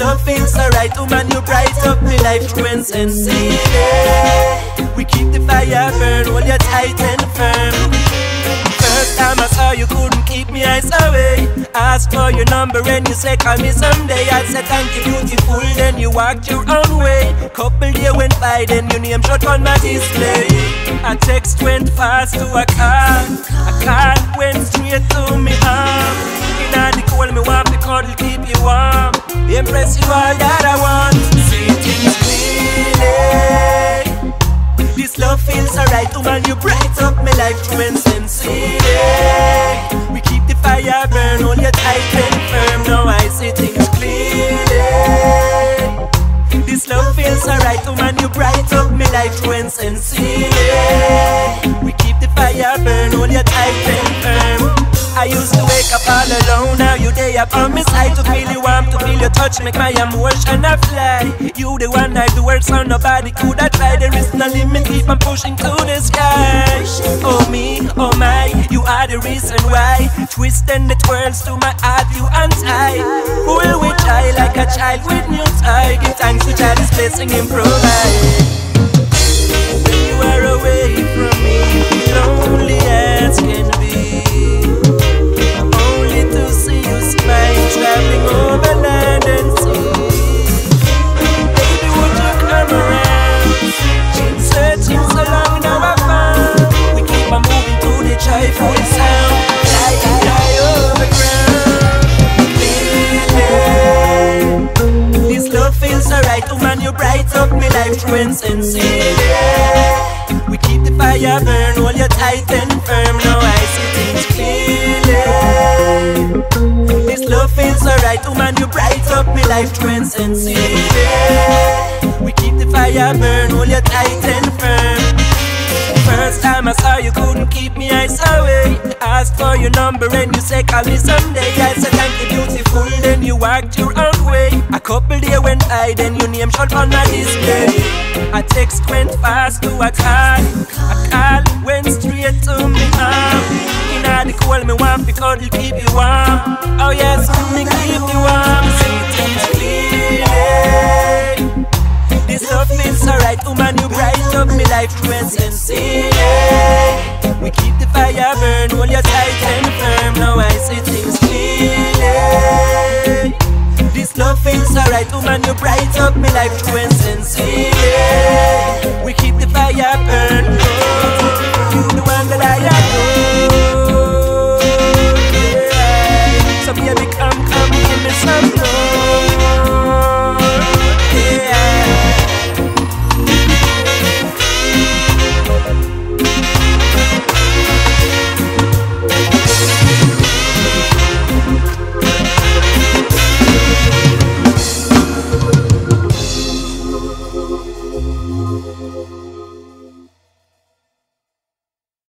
This love feels alright, woman, you bright up my life through and sincere. We keep the fire burn, hold you're tight and firm. First time I saw you, couldn't keep me eyes away. Asked for your number and you said call me someday. I said thank you, beautiful. Then you walked your own way. Couple days went by, then your name shot on my display. A text went fast to a call. A call went straight to me arm. In the cold, me want to cuddle, keep you warm. Impress you all that I want. See things clearly. This love feels alright, woman. You bright up my life through and sincere. We keep the fire burn, hold you tight and firm. Now I see things clearly. This love feels alright, woman. You bright up my life through and sincere. We keep the fire burn, hold you tight and firm. I used to wake up up on my side To feel you warm, to feel your touch, make my emotion a fly. You the one I do work, so nobody could have try There is no limit, keep on pushing to the sky. Oh me, oh my, you are the reason why. Twisting the twirls to my heart, you untie Pull with try like a child with new tie Give thanks to God, His blessing Him provide life and sincere. We keep the fire burn, hold you tight and firm. Now I see things clearly. This love feels alright, woman. You bright up my life sincere. We keep the fire burn, hold you tight and you, couldn't keep me eyes away. Asked for your number and you said call me someday. I said thank you, beautiful. Then you walked your own way. A couple days went by, then your name shot on my display. A text went fast to a call. A call went straight to me arm. In the cold, me want because cuddle, keep you warm. Oh yes, me keep you warm. See things clearly. Eh? This love feels alright, woman. You bright up my life through and sincere. Keep the fire burn, hold you tight and firm. Now I see things clearly. This love feels alright, woman. You bright up my life through and sincere.